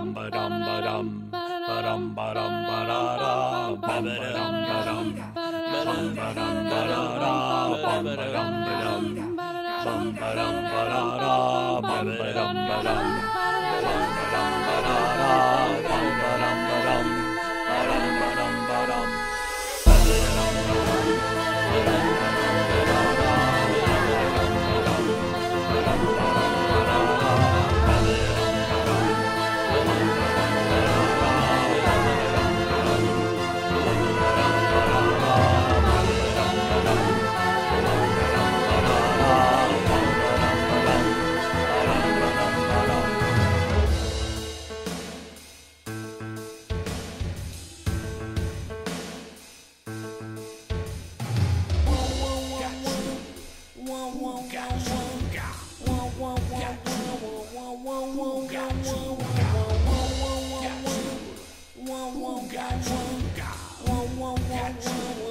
dum ba dum ba dum ba dum ba dum ba da da ba ba dum ba dum ba dum ba dum ba da da ba ba dum ba dum bum ba dum ba da da bum ba dum ba dum bum ba dum ba da Catch one, one, one, one, one.